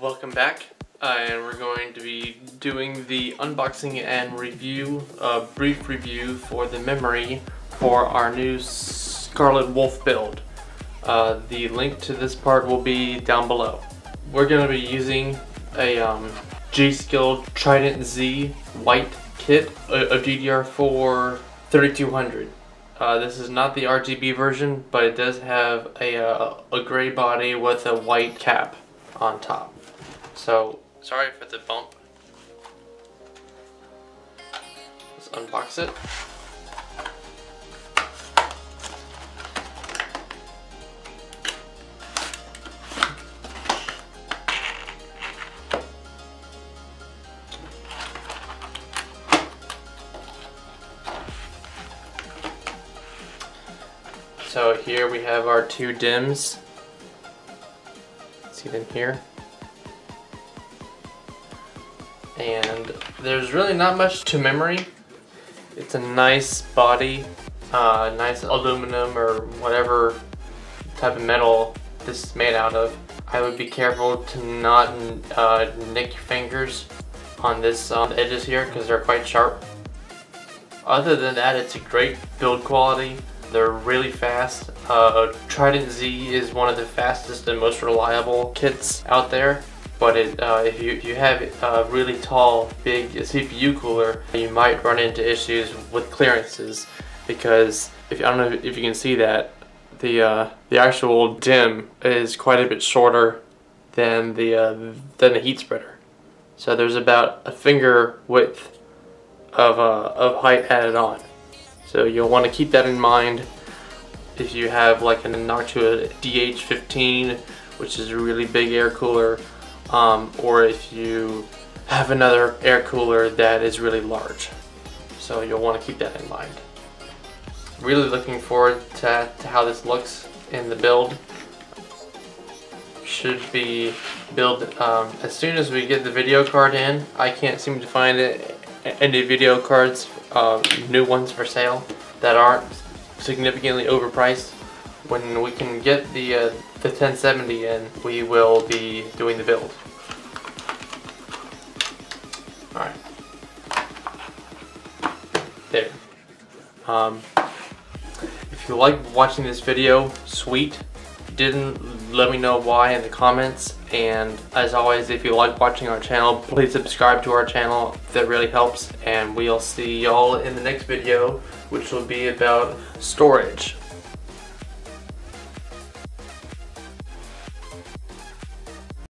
Welcome back, uh, and we're going to be doing the unboxing and review, uh, brief review for the memory for our new Scarlet Wolf build. Uh, the link to this part will be down below. We're going to be using a um, G.Skill Trident Z white kit, a DDR4 3200. Uh, this is not the RGB version, but it does have a, uh, a gray body with a white cap on top. So, sorry for the bump. Let's unbox it. So here we have our two DIMMs. See them here. And there's really not much to memory. It's a nice body, uh, nice aluminum or whatever type of metal this is made out of. I would be careful to not uh, nick your fingers on this um, edges here because they're quite sharp. Other than that, it's a great build quality. They're really fast. Uh, Trident Z is one of the fastest and most reliable kits out there. But it, uh, if, you, you have a really tall, big CPU cooler, you might run into issues with clearances because if I don't know if you can see that, the uh, the actual DIMM is quite a bit shorter than the uh, than the heat spreader. So there's about a finger width of uh, of height added on. So you'll want to keep that in mind if you have like an Noctua DH15, which is a really big air cooler, um, or if you have another air cooler that is really large. So you'll want to keep that in mind. Really looking forward to, to how this looks in the build. Should be built um, as soon as we get the video card in. I can't seem to find it, any video cards uh, new ones for sale that aren't significantly overpriced. When we can get the, uh, the 1070 in, we will be doing the build. Alright. There. Um, if you like watching this video, sweet. Didn't let me know why in the comments. And as always, if you like watching our channel, please subscribe to our channel. That really helps. And we'll see y'all in the next video, which will be about storage.